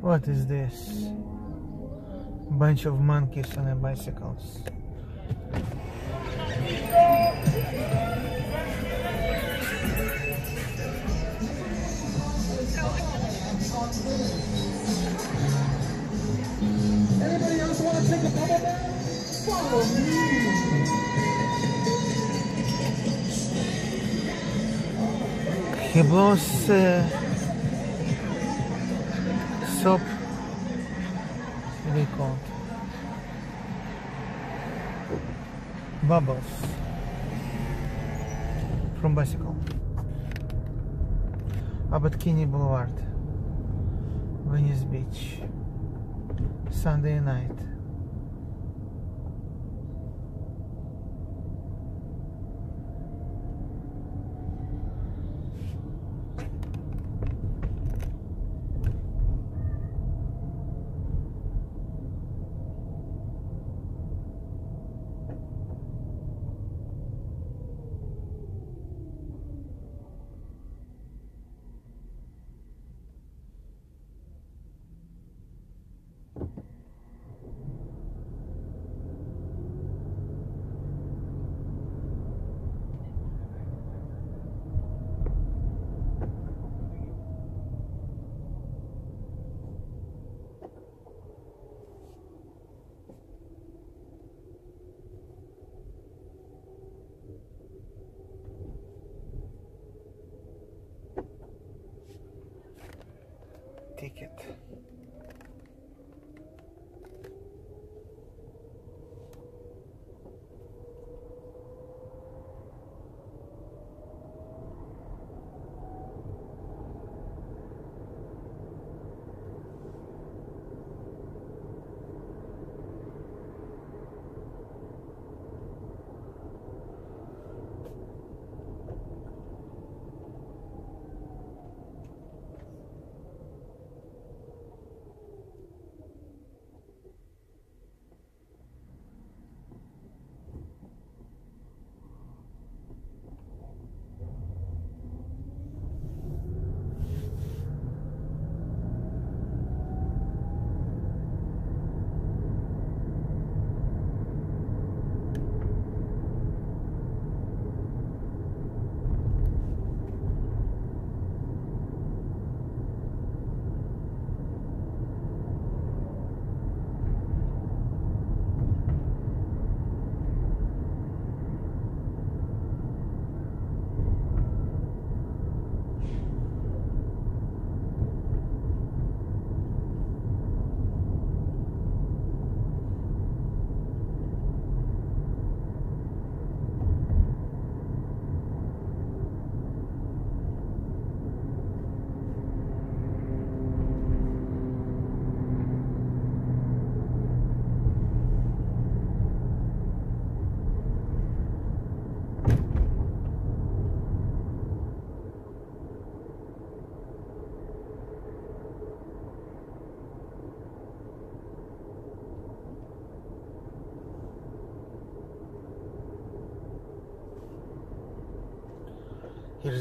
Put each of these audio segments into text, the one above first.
What is this? Bunch of monkeys on a bicycles. Anybody else want to take a bubble bath? Follow me. He blows uh, soap. What do you call it? Bubbles from bicycle. At Boulevard, Venice Beach, Sunday night.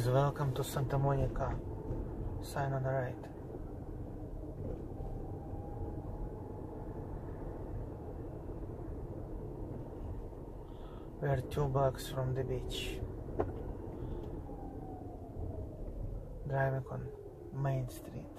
Here's welcome to Santa Monica. Sign on the right. We are two blocks from the beach. Driving on Main Street.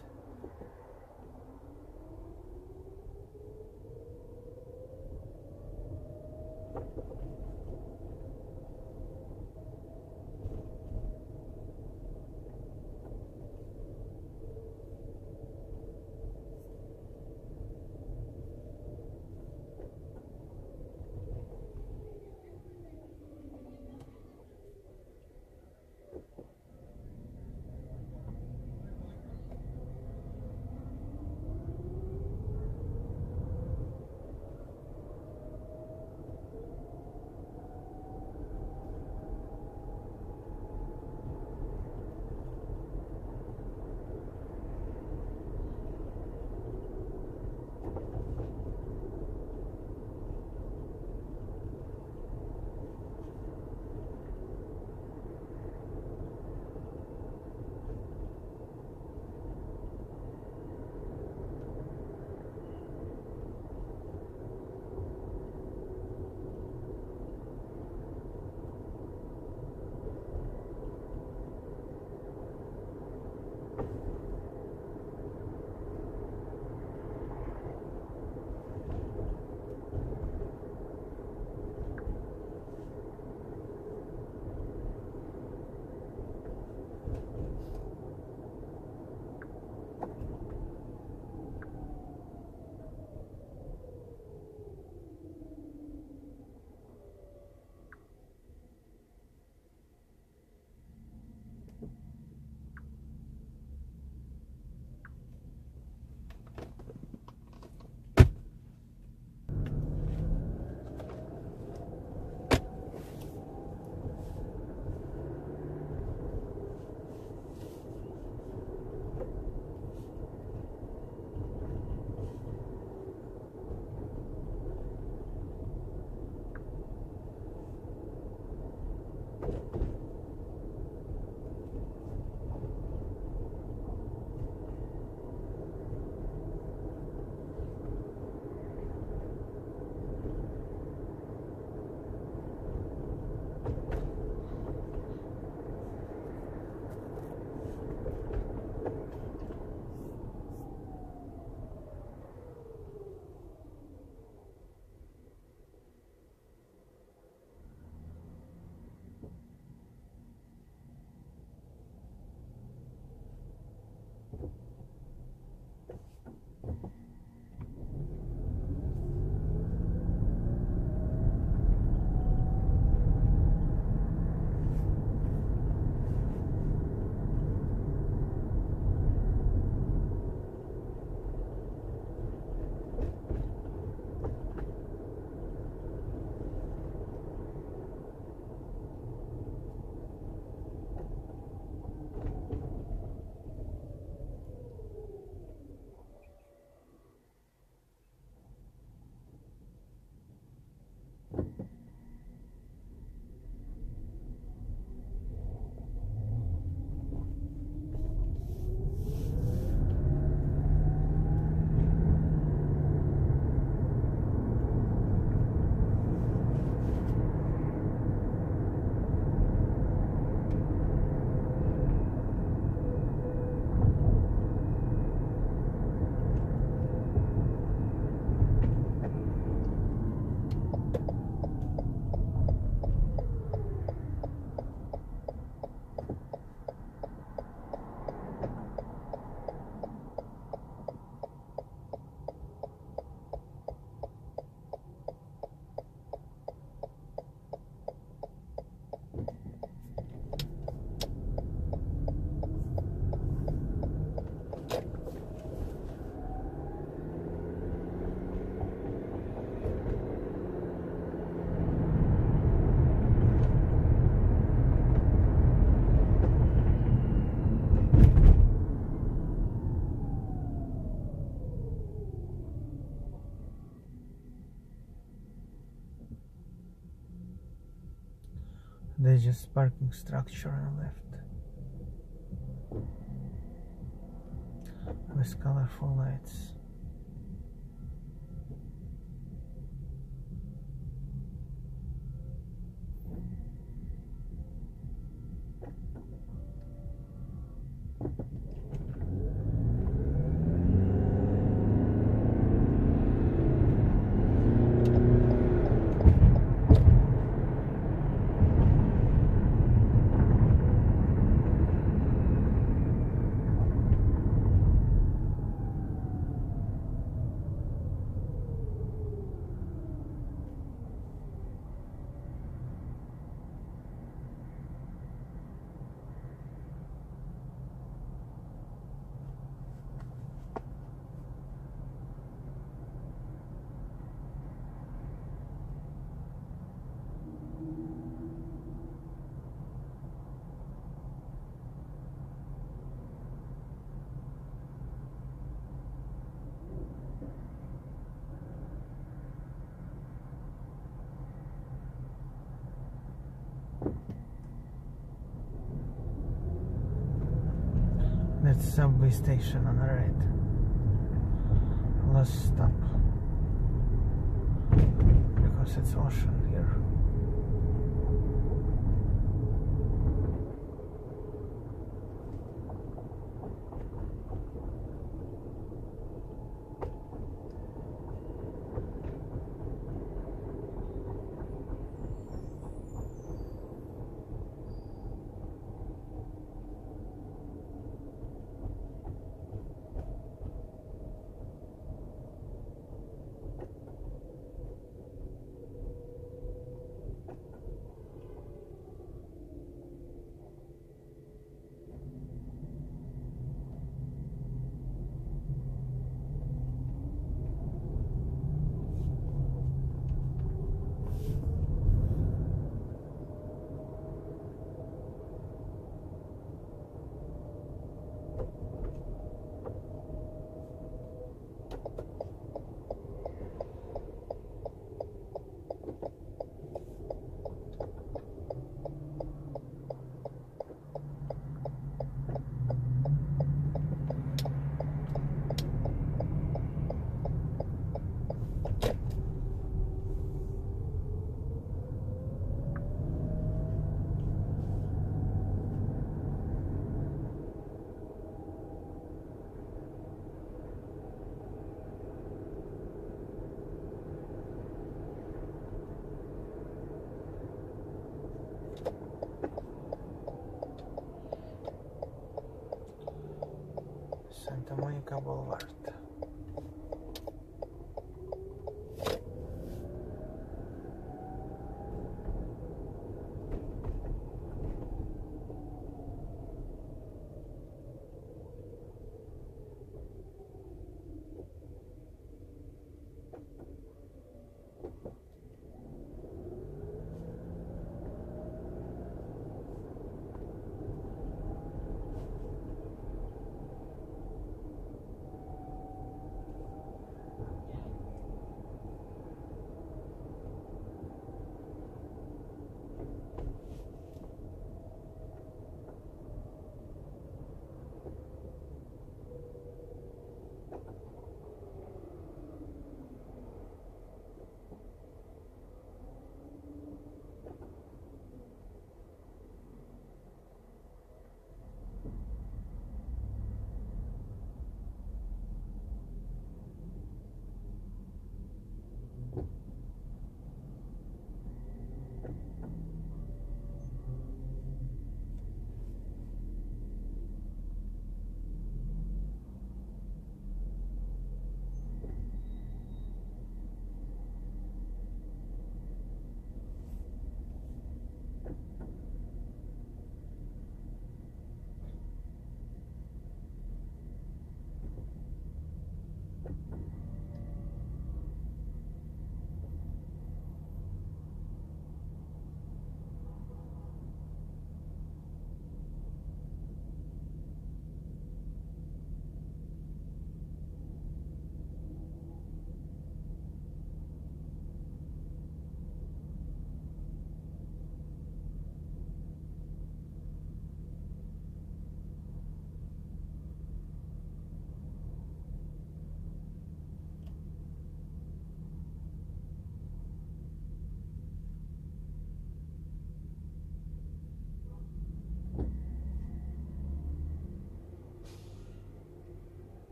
Just parking structure on the left with colorful lights. That's subway station on the right. Last stop. Because it's ocean here. Santa Monica Boulevard.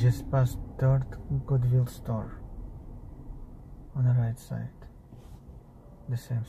Just past third Goodwill store on the right side, the same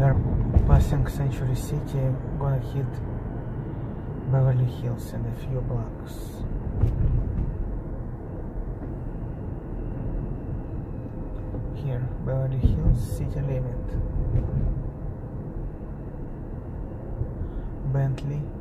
street. Century City, I'm gonna hit Beverly Hills in a few blocks. Here, Beverly Hills city limit. Bentley.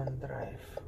Canon Drive.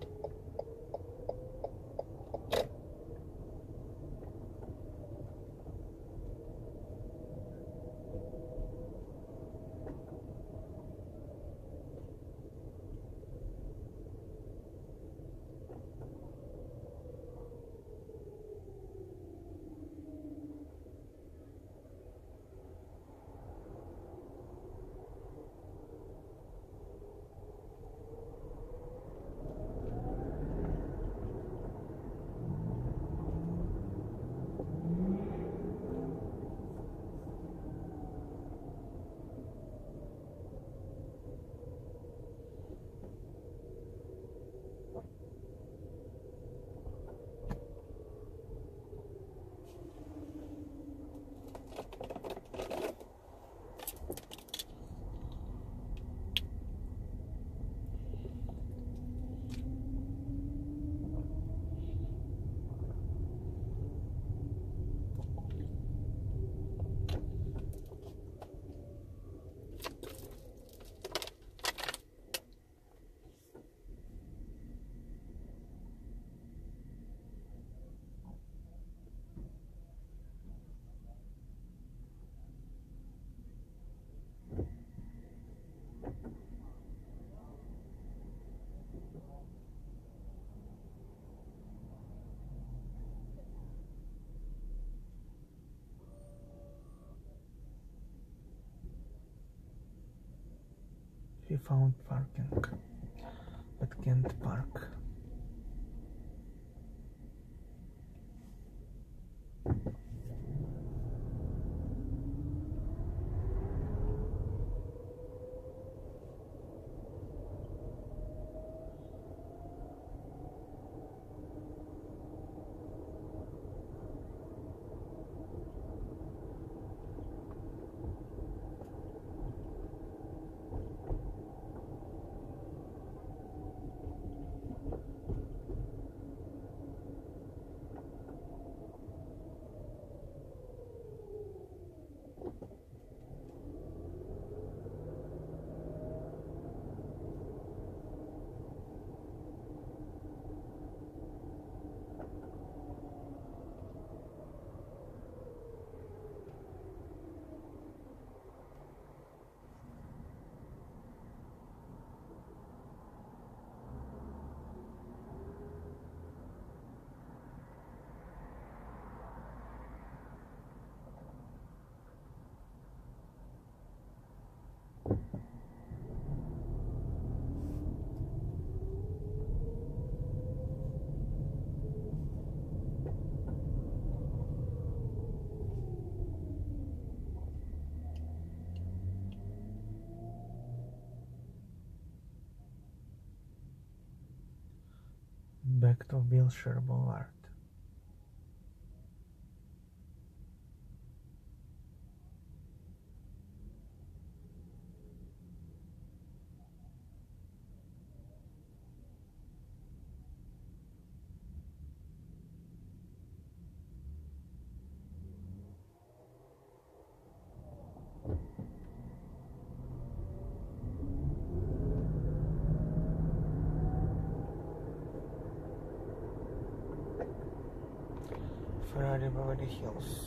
He found parking, but can't park. Back to Wilshire Boulevard. Ferrari Hills.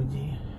Audi.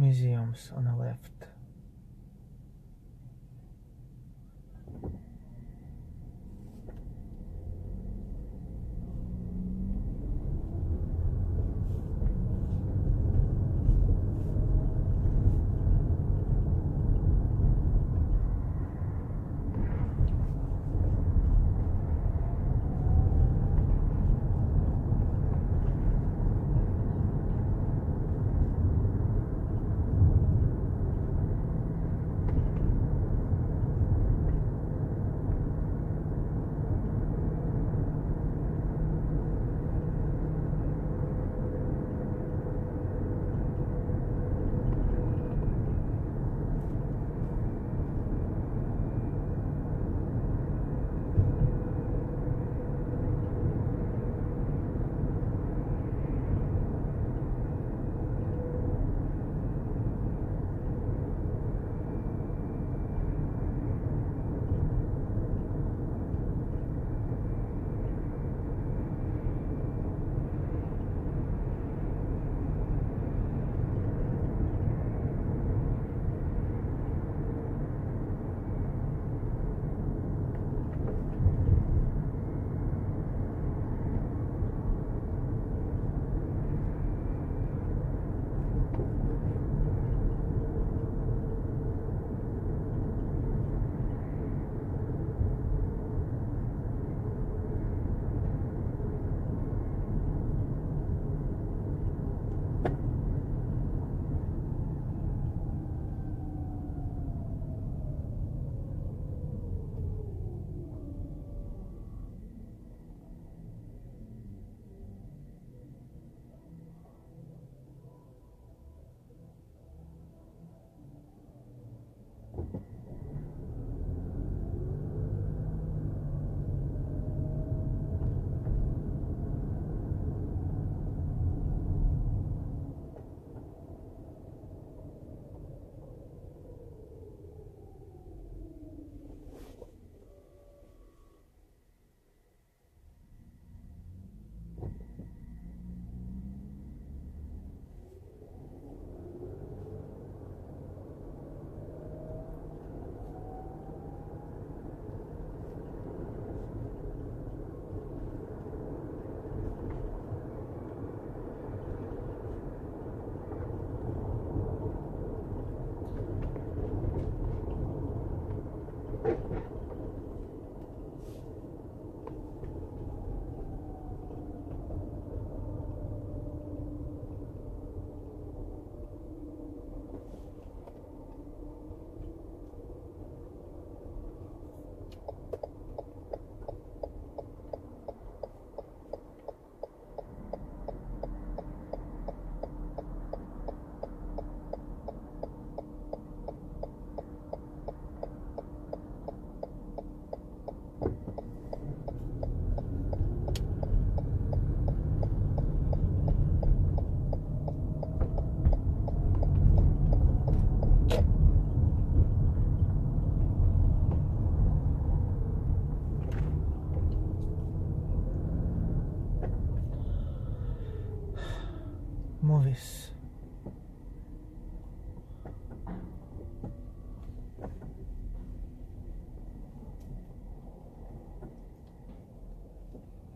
Museums on the left.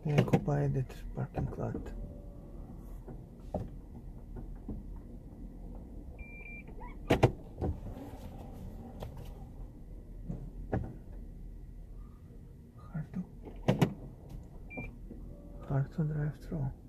They occupied that parking lot. Hard to hard to drive through.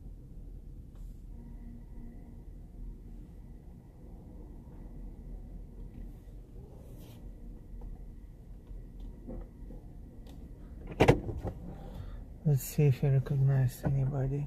See if you recognize anybody.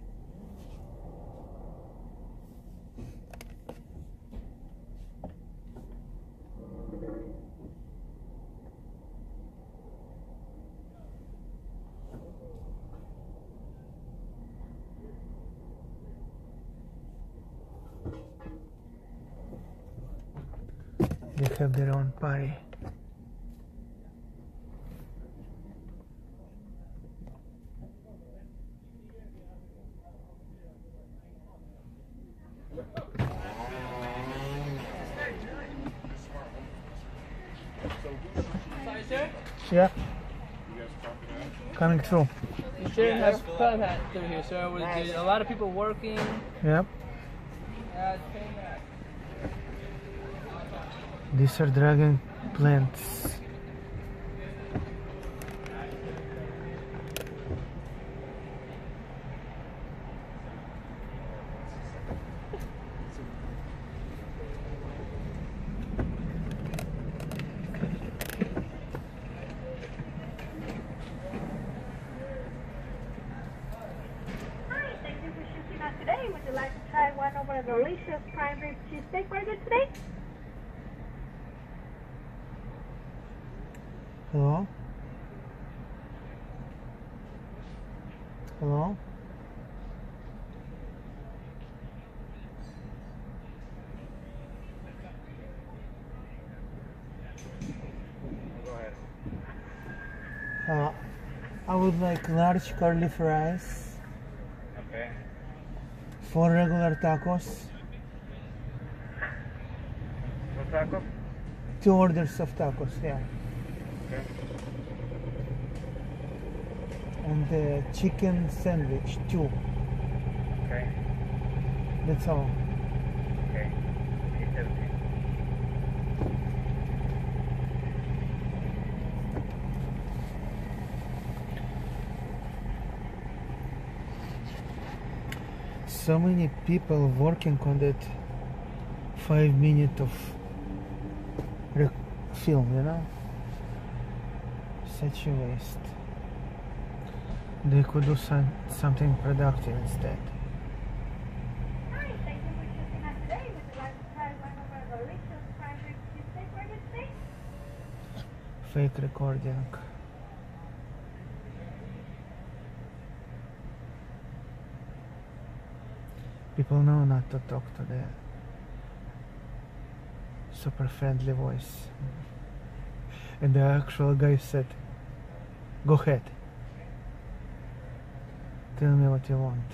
Through. You shouldn't have put that through here, sir. With there's a lot of people working. Yep. It's paying back. These are dragon plants. Hi, thank you for shooting us today. Would you like to try one of our delicious prime rib cheesesteak burger today? Hello? Hello? Uh, I would like large curly fries. Okay. Four regular tacos. What taco? Two orders of tacos, yeah. Okay. And the chicken sandwich, two. Okay. That's all. So many people working on that five minute of film you know? Such a waste. They could do some, something productive instead. Fake thank you for shooting us today. Would you like to try one of our delicious prime rib cheesesteak burger today? fake recording people know not to talk to the super friendly voice. And the actual guy said go ahead. Tell me what you want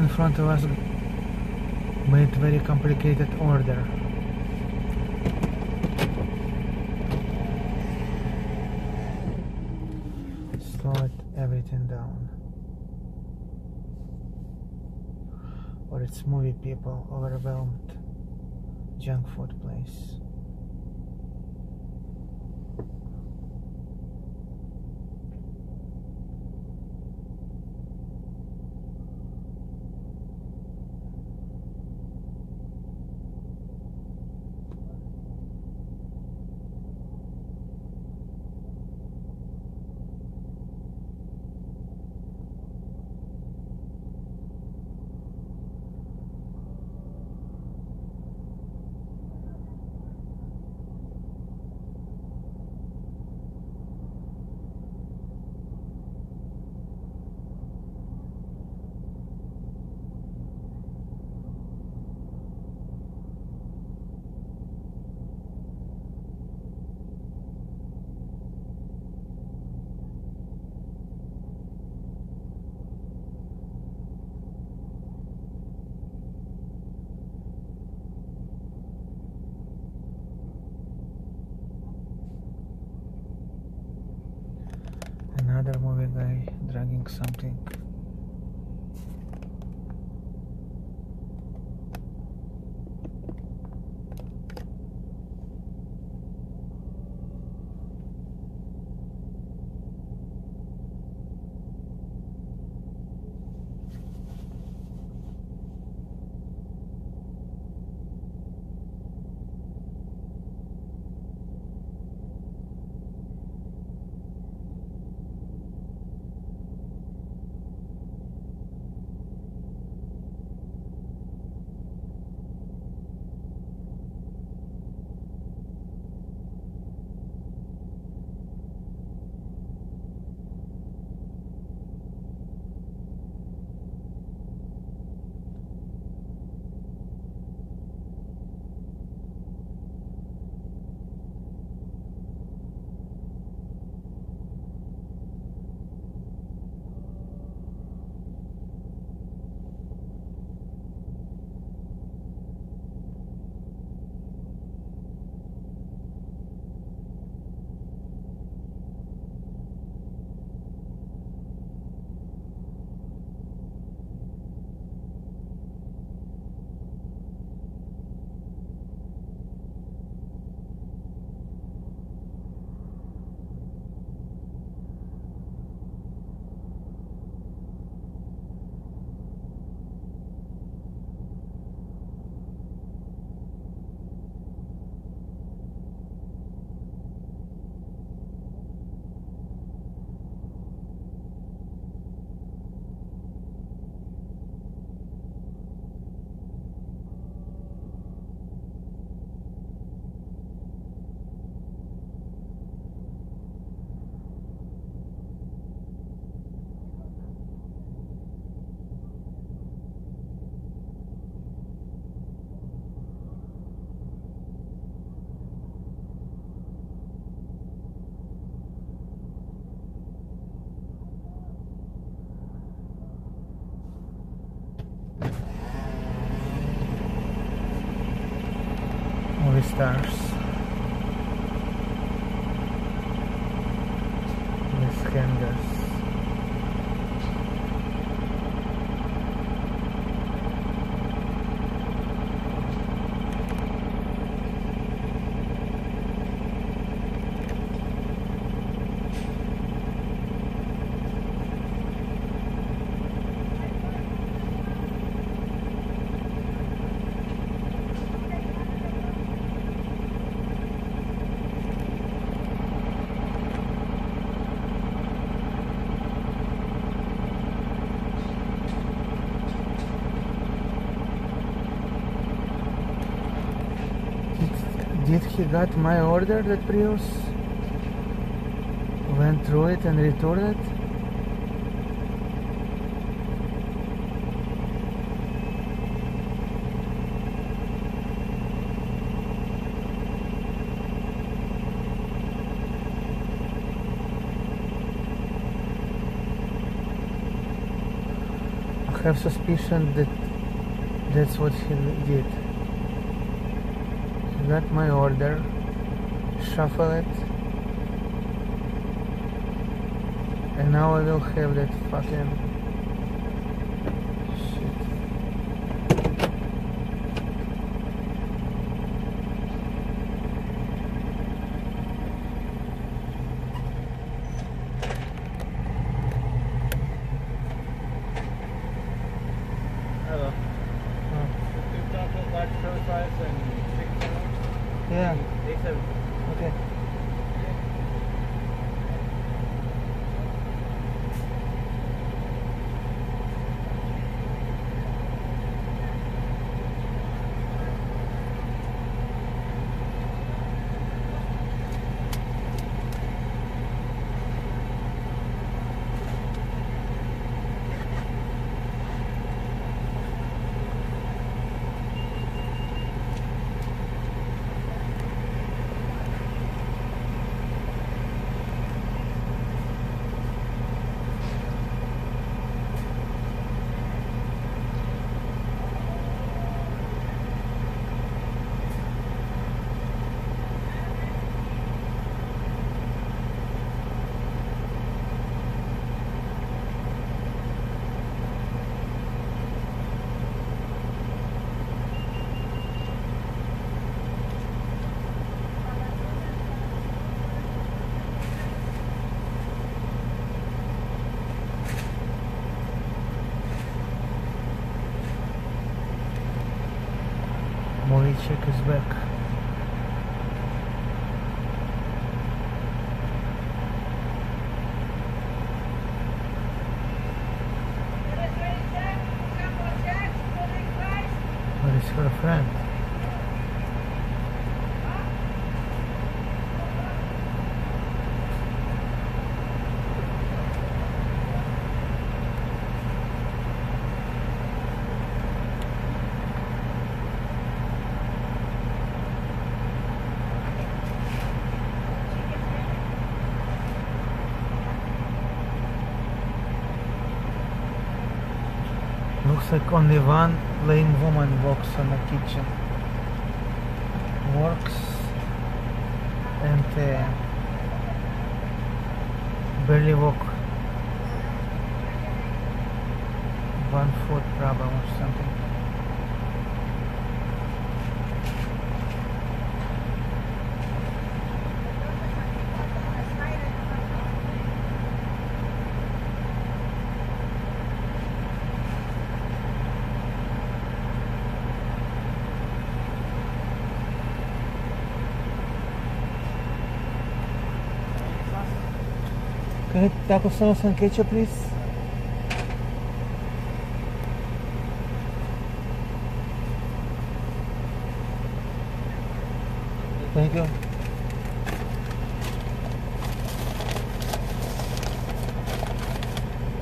in front of us made very complicated order. Slowed everything down. Or it's movie people overwhelmed junk food place. Dragging something. Stars. Miss Candace. Did, did he got my order that Prius went through it and returned it? I have suspicion that that's what he did. Got my order, shuffle it, and now I will have that fucking shit. Yeah. A17. Okay. Morichek is back. Where is her friend? Looks like only one lame woman walks on the kitchen. Works and uh, barely walk. One foot problem or something. Can I taco sauce and ketchup, please? Thank you.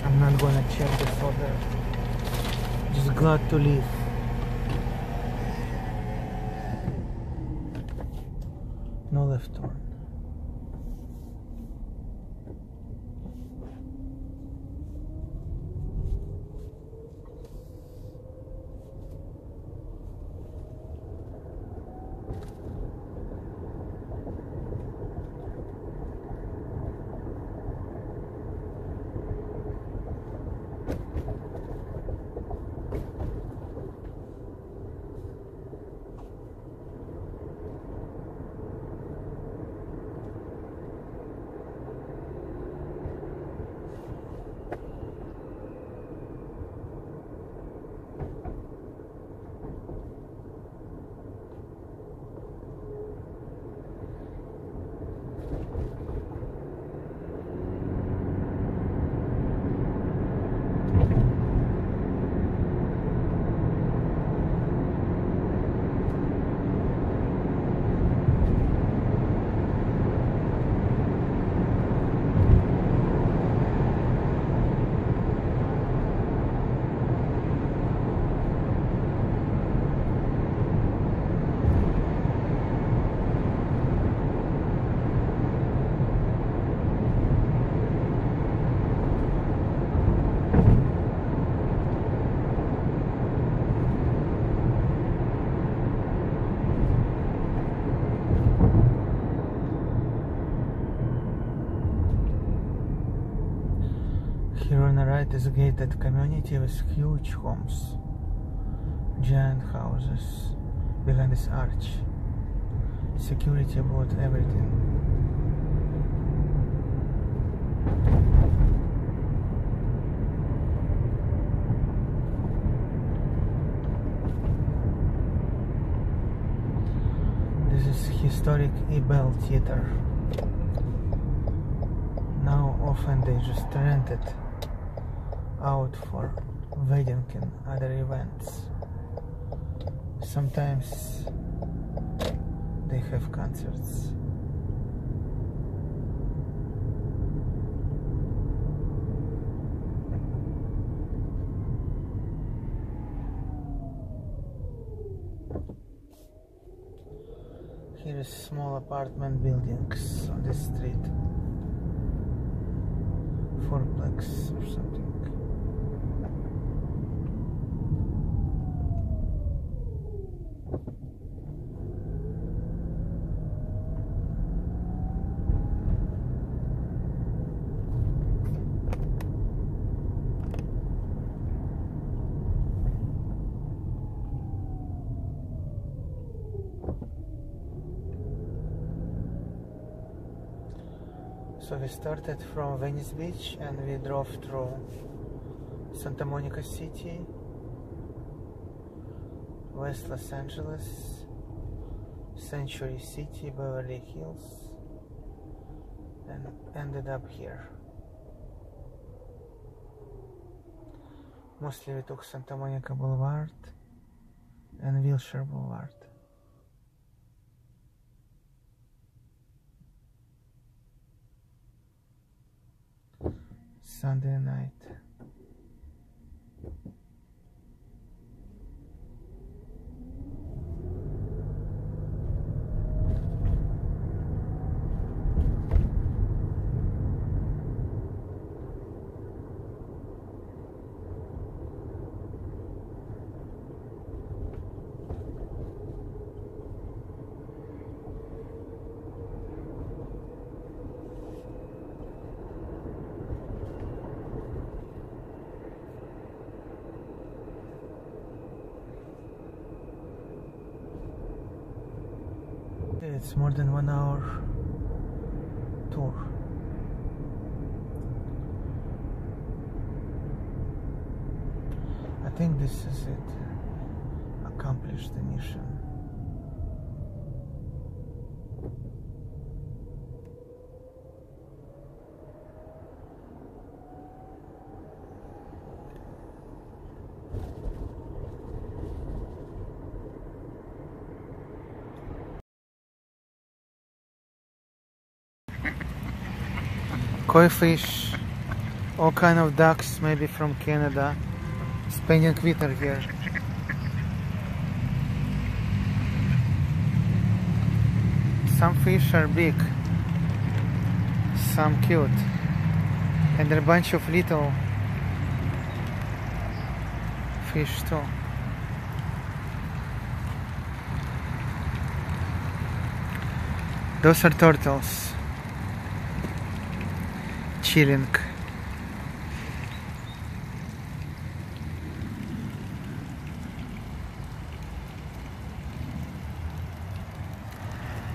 I'm not gonna check this order. Just glad to leave. No left turn. Right is a gated community with huge homes, giant houses behind this arch. Security about everything. This is historic Ebell Theater. Now often they just rent it out for wedding and other events. Sometimes they have concerts. Here is small apartment buildings on this street. Fourplex or something. So we started from Venice Beach and we drove through Santa Monica City, West Los Angeles, Century City, Beverly Hills, and ended up here. Mostly we took Santa Monica Boulevard and Wilshire Boulevard. Sunday night. It's more than one hour tour. I think this is it. Accomplished the mission. Koi fish, all kind of ducks, maybe from Canada. Spanish quitter here. Some fish are big, some cute, and a bunch of little fish too. Those are turtles chilling.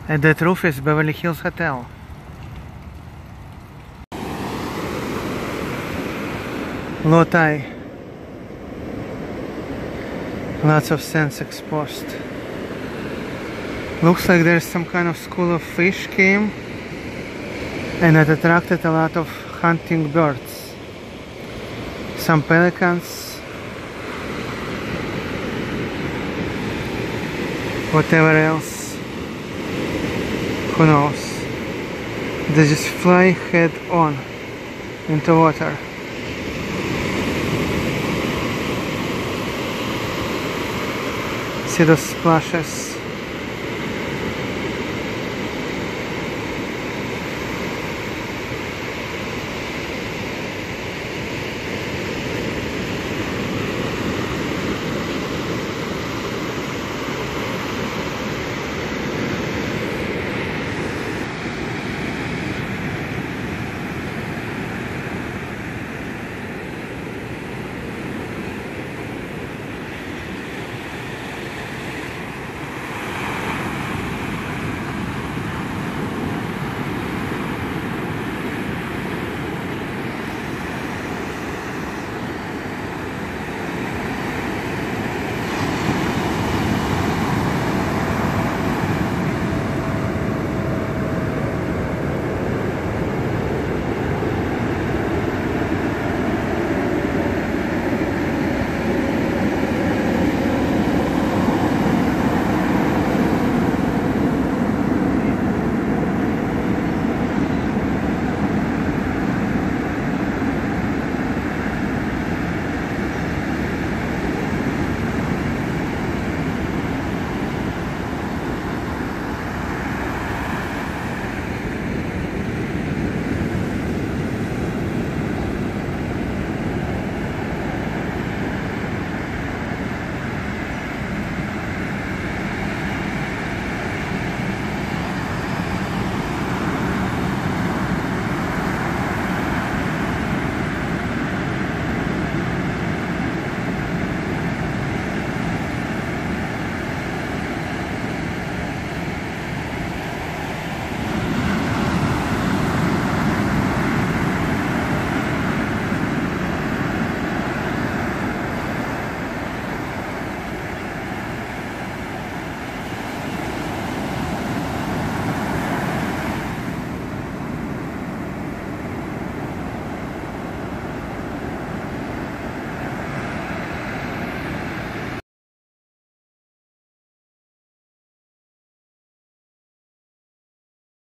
And that roof is Beverly Hills Hotel. Tide. Lots of sands exposed. Looks like there's some kind of school of fish came and it attracted a lot of hunting birds. Some pelicans, whatever else, who knows. They just fly head on into water. See those splashes?